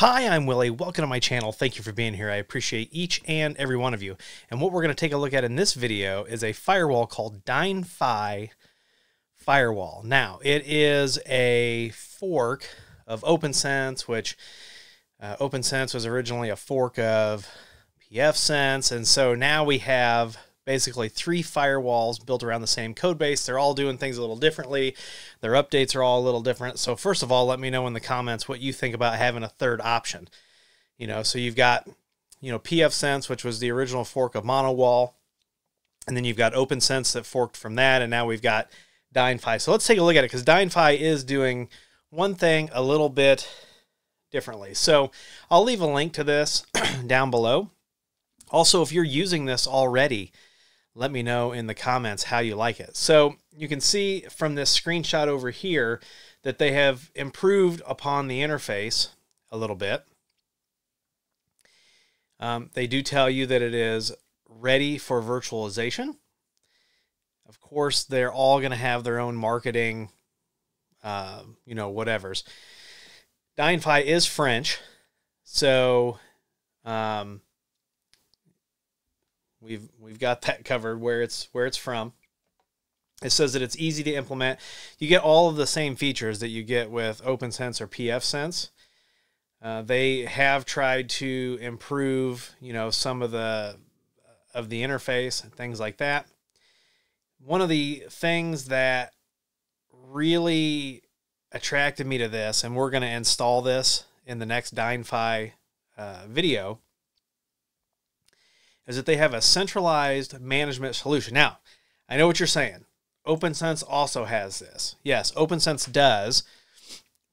Hi, I'm Willie. Welcome to my channel. Thank you for being here. I appreciate each and every one of you. And what we're going to take a look at in this video is a firewall called DynFi Firewall. Now, it is a fork of OPNsense, which uh, OPNsense was originally a fork of pfSense. And so now we have basically three firewalls built around the same code base. They're all doing things a little differently. Their updates are all a little different. So first of all, let me know in the comments what you think about having a third option. You know, so you've got, you know, pfSense, which was the original fork of m0n0wall. And then you've got OPNsense that forked from that. And now we've got DynFi. So let's take a look at it because DynFi is doing one thing a little bit differently. So I'll leave a link to this down below. Also, if you're using this already, let me know in the comments how you like it. So you can see from this screenshot over here that they have improved upon the interface a little bit. Um, they do tell you that it is ready for virtualization. Of course, they're all going to have their own marketing, uh, you know, whatevers. DynFi is French, so um, We've we've got that covered where it's where it's from. It says that it's easy to implement. You get all of the same features that you get with OPNsense or pfSense. Uh, they have tried to improve, you know, some of the of the interface and things like that. One of the things that really attracted me to this, and we're going to install this in the next DynFi uh, video, is that they have a centralized management solution. Now, I know what you're saying. OPNsense also has this. Yes, OPNsense does.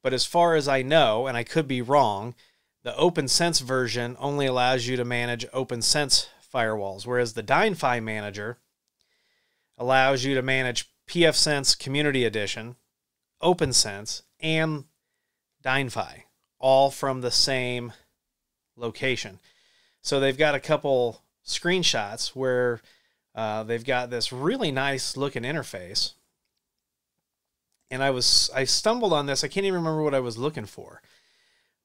But as far as I know, and I could be wrong, the OPNsense version only allows you to manage OPNsense firewalls, whereas the DynFi manager allows you to manage pfSense Community Edition, OPNsense, and DynFi, all from the same location. So they've got a couple screenshots where uh, they've got this really nice looking interface. And I was I stumbled on this. I can't even remember what I was looking for.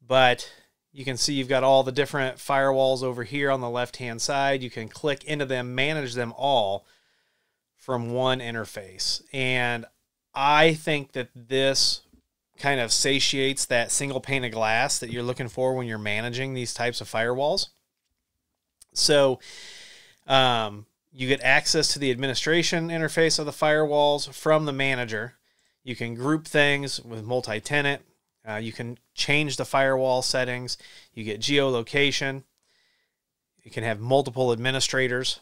But you can see you've got all the different firewalls over here on the left hand side. You can click into them, manage them all from one interface. And I think that this kind of satiates that single pane of glass that you're looking for when you're managing these types of firewalls. So um, you get access to the administration interface of the firewalls from the manager. You can group things with multi tenant. Uh, you can change the firewall settings. You get geolocation. You can have multiple administrators.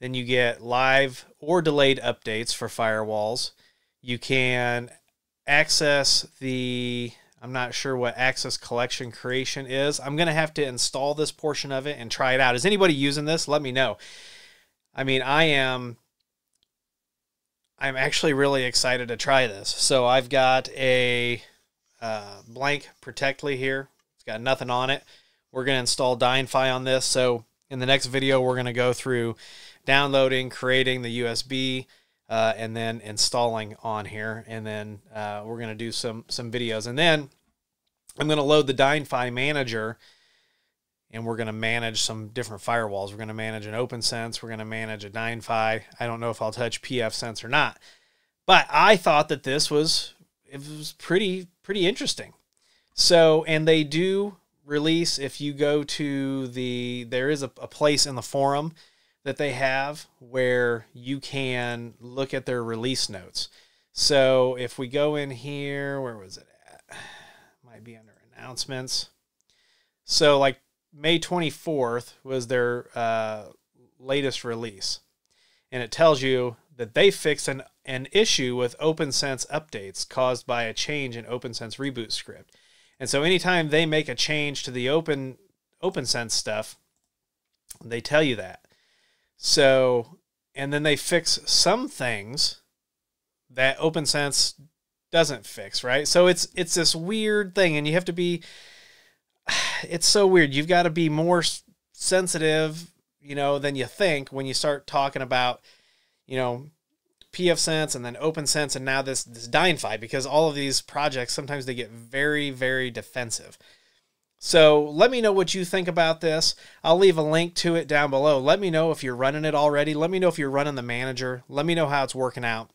Then you get live or delayed updates for firewalls. You can access the I'm not sure what Access Collection Creation is. I'm going to have to install this portion of it and try it out. Is anybody using this? Let me know. I mean, I am I'm actually really excited to try this. So I've got a uh, blank Protectli here. It's got nothing on it. We're going to install DynFi on this. So in the next video, we're going to go through downloading, creating the USB, uh, and then installing on here. And then uh, we're going to do some some videos. And then I'm going to load the DynFi manager and we're going to manage some different firewalls. We're going to manage an OPNsense. We're going to manage a DynFi. I don't know if I'll touch pfSense or not, but I thought that this was it was pretty pretty interesting. So, and they do release if you go to the there is a, a place in the forum that they have where you can look at their release notes. So if we go in here, where was it at? Might be under announcements. So like May 24th was their uh, latest release. And it tells you that they fixed an, an issue with OPNsense updates caused by a change in OPNsense reboot script. And so anytime they make a change to the open OPNsense stuff, they tell you that. So, and then they fix some things that OPNsense doesn't fix, right? So it's it's this weird thing, and you have to be. It's so weird. You've got to be more sensitive, you know, than you think when you start talking about, you know, pfSense and then OPNsense and now this this DynFi because all of these projects sometimes they get very very defensive. So let me know what you think about this. I'll leave a link to it down below. Let me know if you're running it already. Let me know if you're running the manager. Let me know how it's working out.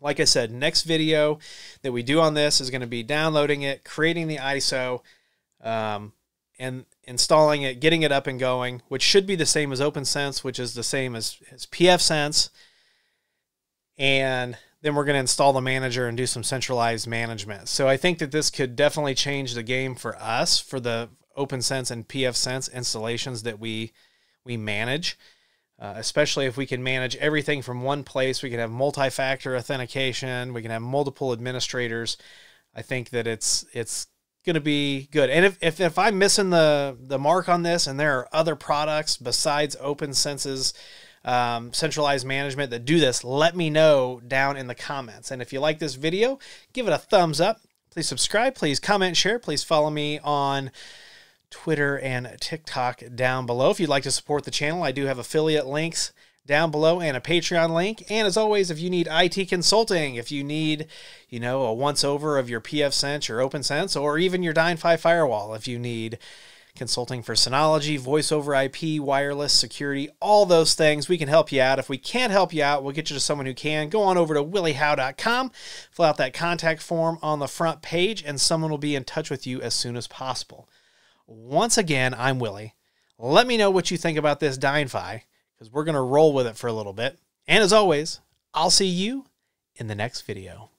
Like I said, next video that we do on this is going to be downloading it, creating the ISO, um, and installing it, getting it up and going, which should be the same as OPNsense, which is the same as, as pfSense. And then we're going to install the manager and do some centralized management. So I think that this could definitely change the game for us for the OPNsense and pfSense installations that we we manage. Uh, especially if we can manage everything from one place, we can have multi-factor authentication, we can have multiple administrators. I think that it's it's going to be good. And if, if, if I'm missing the, the mark on this and there are other products besides OPNsense's um, centralized management that do this, let me know down in the comments. And if you like this video, give it a thumbs up. Please subscribe. Please comment, share. Please follow me on Twitter and TikTok down below. If you'd like to support the channel, I do have affiliate links down below and a Patreon link. And as always, if you need IT consulting, if you need, you know, a once over of your PF pfSense or OPNsense, or even your DynFi firewall, if you need consulting for Synology, voice over IP, wireless, security, all those things, we can help you out. If we can't help you out, we'll get you to someone who can. Go on over to williehowe.com, fill out that contact form on the front page, and someone will be in touch with you as soon as possible. Once again, I'm Willie. Let me know what you think about this DynFi because we're going to roll with it for a little bit. And as always, I'll see you in the next video.